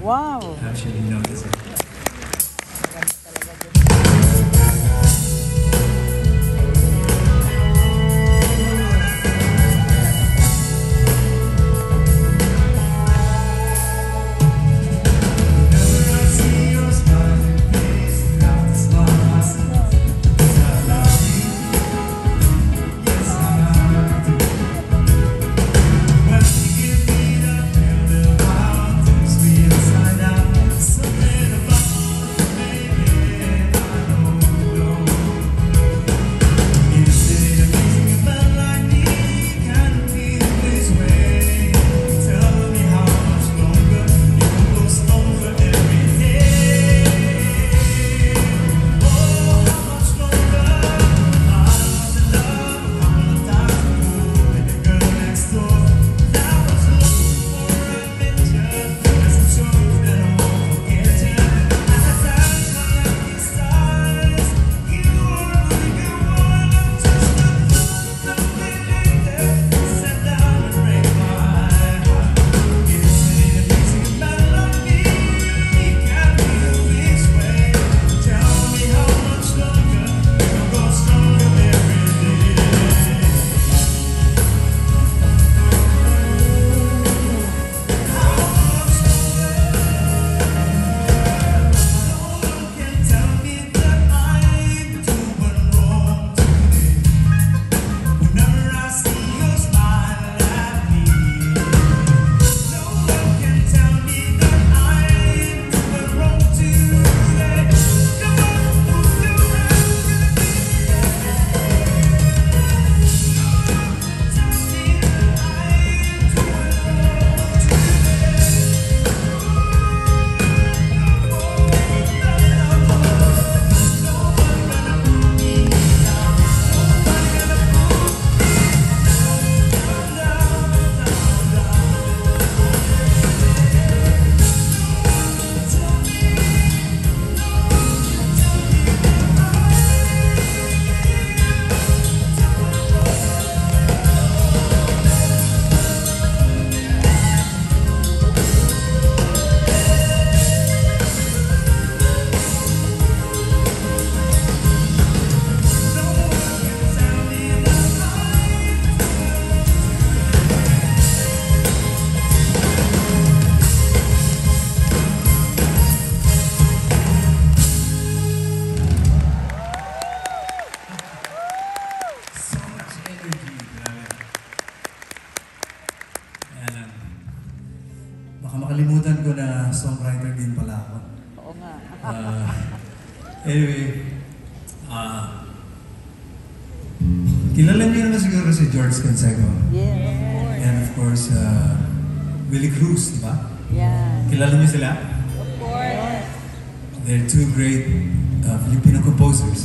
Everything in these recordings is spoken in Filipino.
Wow. Baka makalimutan ko na songwriter din pala ako. Oo nga. uh, anyway, uh, kilala niyo naman siguro si George Canseco. Yes. Yeah, And of course, uh, Willie Cruz, di ba? Yeah. Kilala niyo sila? Of course. They're two great uh, Filipino composers.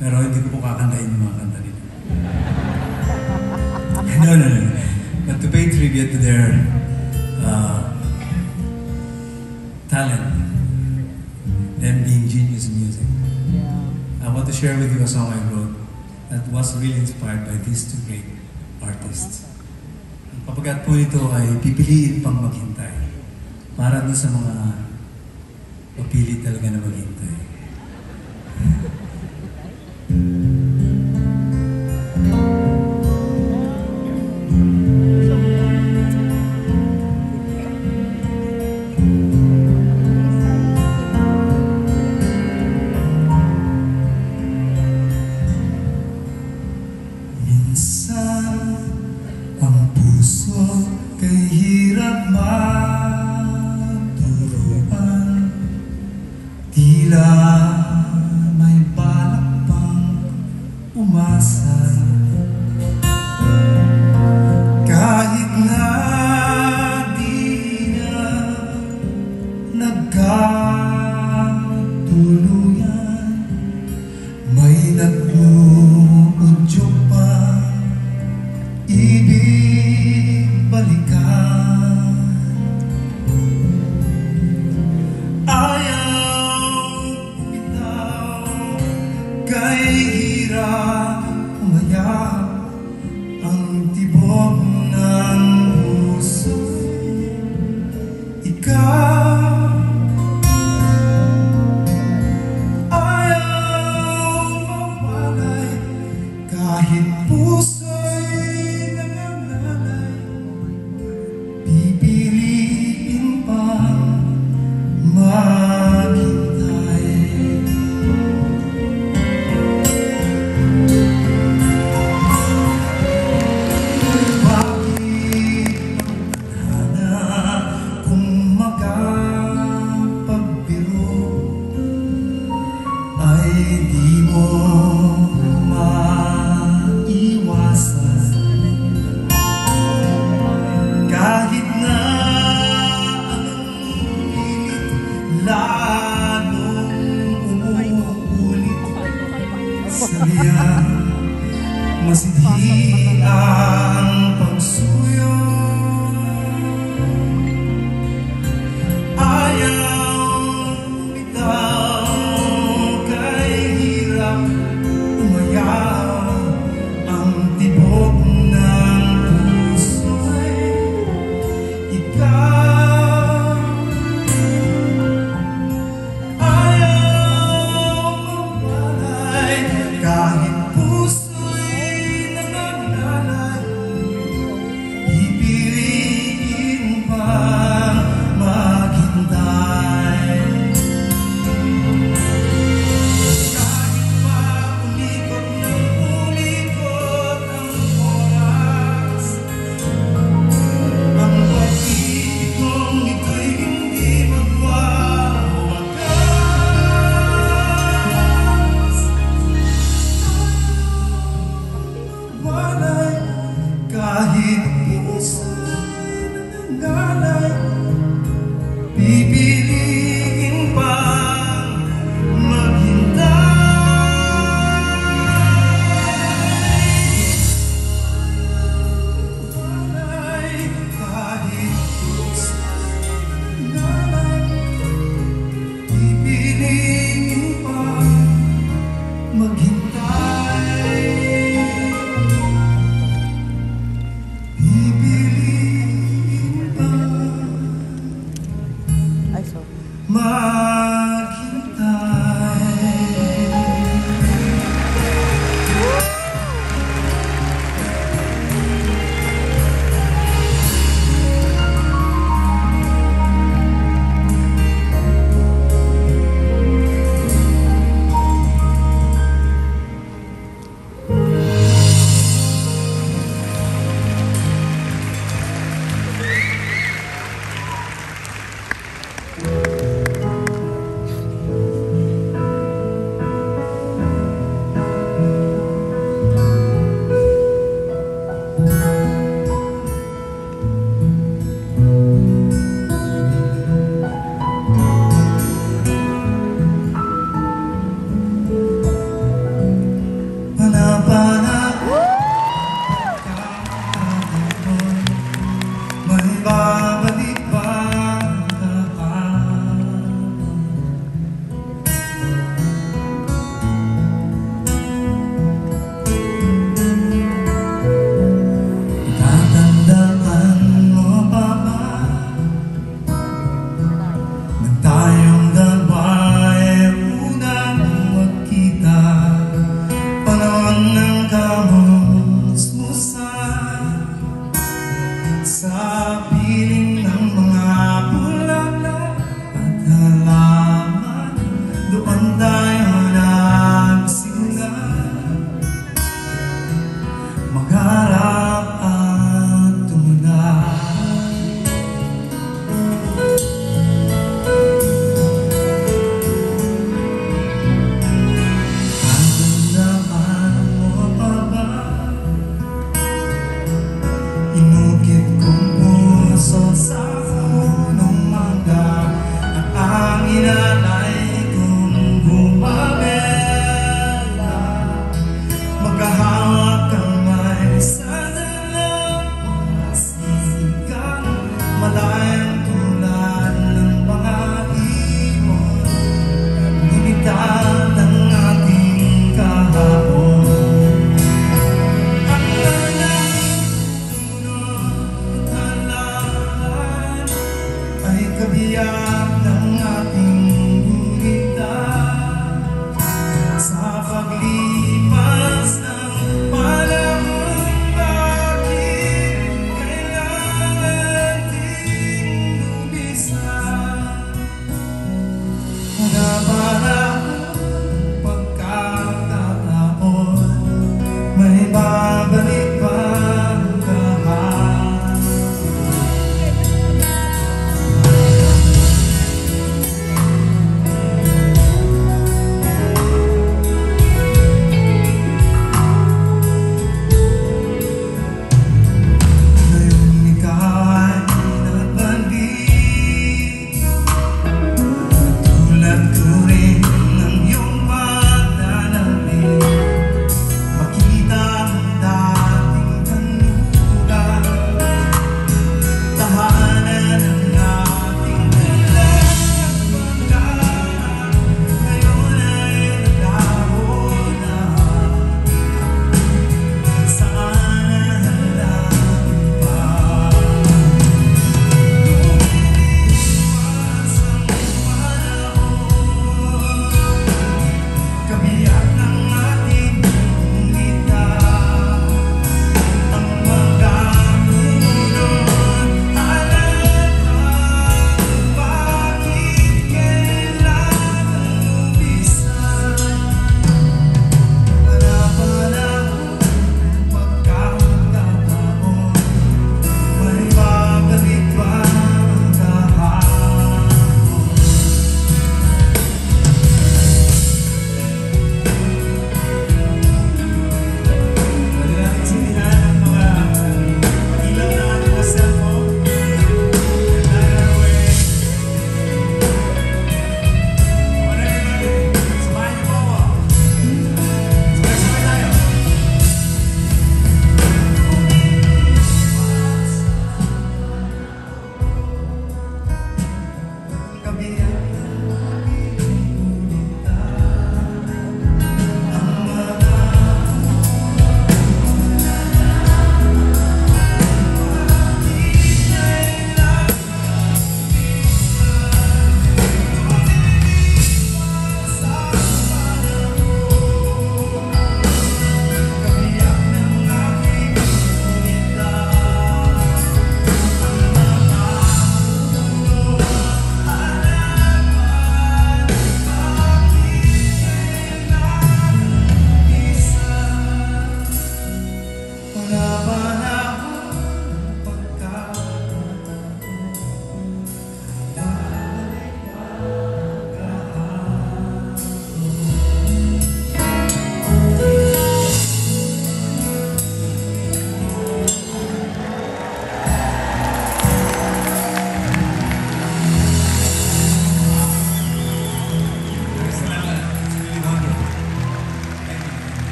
Pero hindi ko po kakantahin yung mga kanta nila. no, no, no. But to pay tribute to their uh, talent, them being genius in music, Yeah. I want to share with you a song I wrote that was really inspired by these two great artists. Ang papagat po nito ay pipiliin pang maghintay. Para doon sa mga papili talaga na maghintay. Ang masidhi ang pagsuyo. Ayaw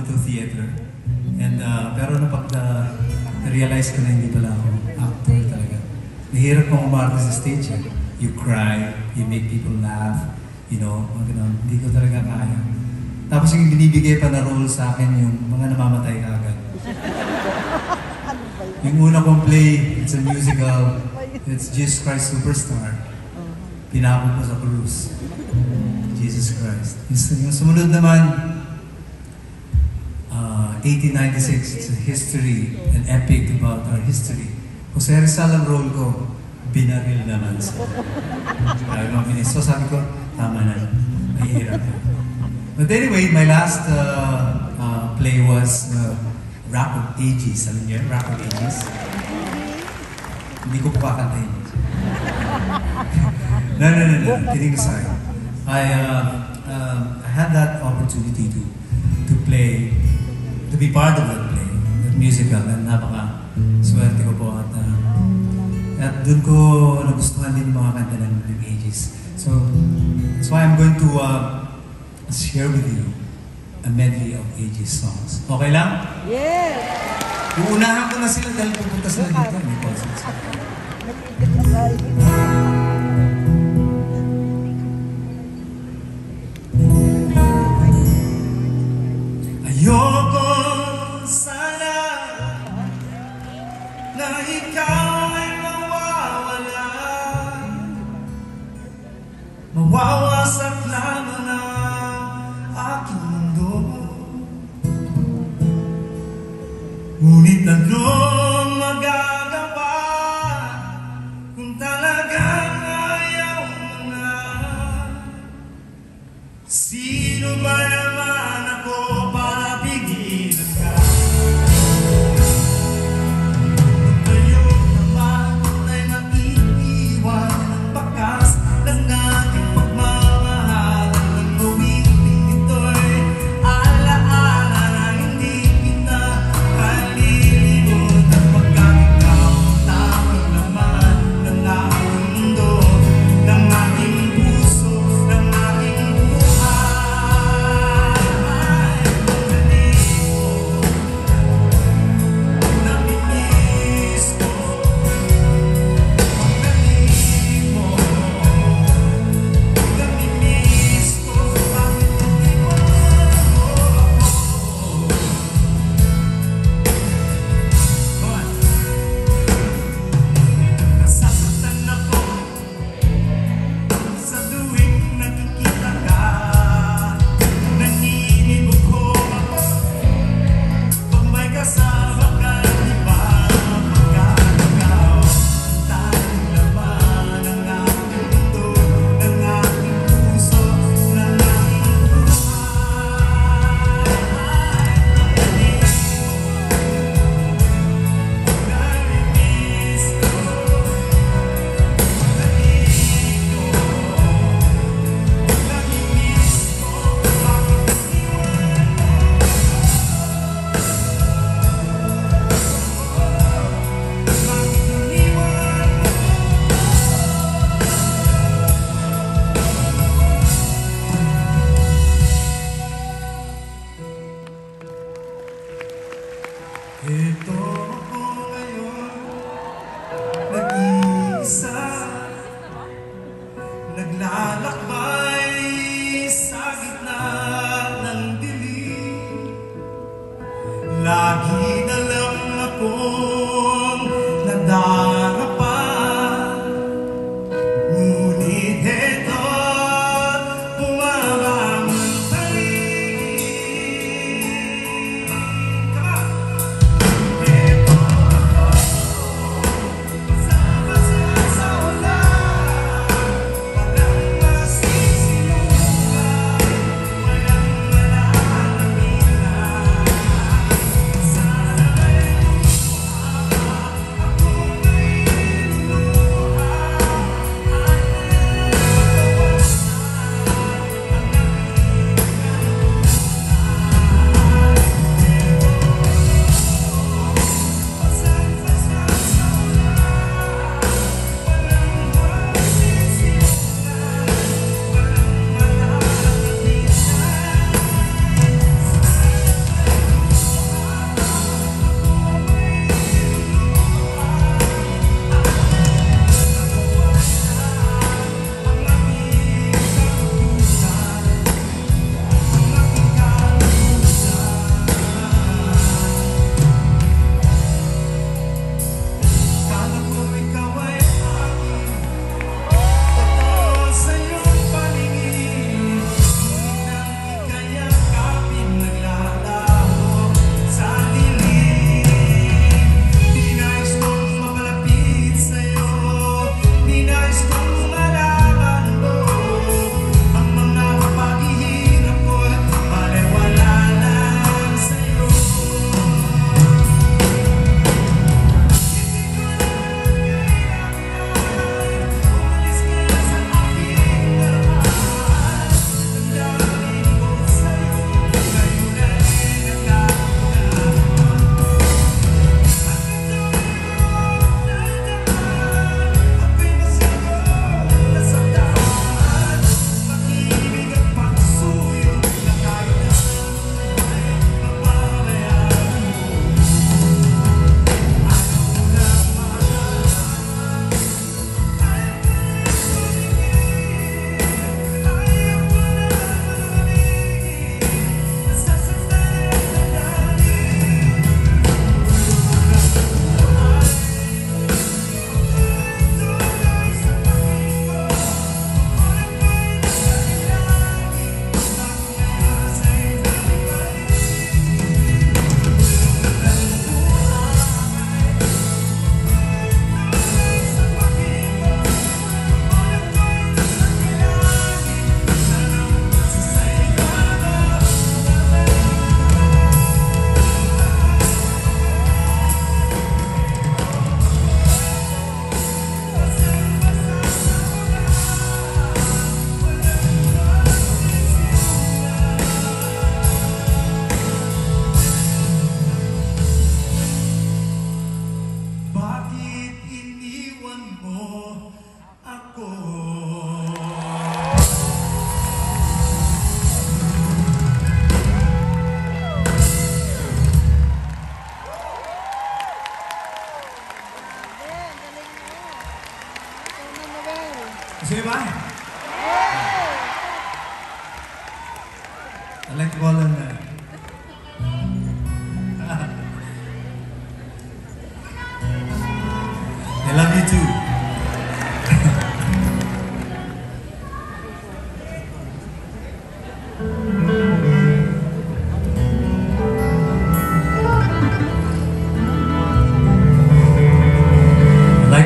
into theater. And, uh, pero napag uh, na-realize ko na hindi pala ako actor talaga. Nahirap kong umarte sa stage eh. You cry, you make people laugh, you know, mga ganun. Hindi ko talaga kaya. Tapos yung binibigay pa na role sa akin yung mga namamatay agad. Yung una kong play, it's a musical, it's Jesus Christ Superstar. Pinako ko sa cruise. Jesus Christ. Yung, sumunod naman, 1896, it's a history, an epic about our history. Jose Rizal ang role ko, binaril naman. Sabi ko, binis. So sabi ko, tama na, mahirap na. But anyway, my last uh, uh, play was uh, Rock of Ages. Alam niyo, Rock of Ages? Hindi ko po kakantahin. no, no, no, no. Kidding aside. I, uh, um, I had that opportunity to to play, to be part of that play, that musical, and napaka swerte ko po at uh, at doon ko nagustuhan din mga kanta ng, ng ages. So, that's why I'm going to uh, share with you a medley of ages songs. Okay lang? Yes! Uunahan ko na sila dahil pupunta sila dito. May concert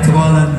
to all